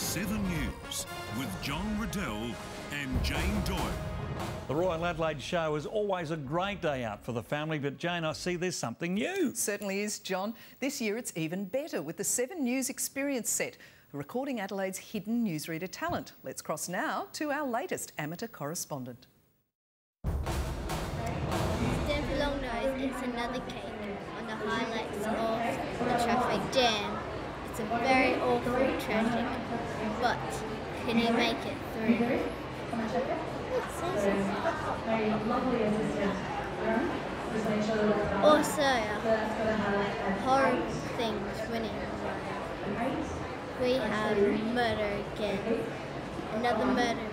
7 News with John Riddell and Jane Doyle. The Royal Adelaide show is always a great day out for the family, but Jane, I see there's something new. Certainly is, John. This year it's even better with the 7 News Experience set, recording Adelaide's hidden newsreader talent. Let's cross now to our latest amateur correspondent. Stand for long nose, it's another cake on the highlights of the traffic jam. It's a very awful tragic, but can you make it through? Also, a horrible things winning. We have murder again. Another murder.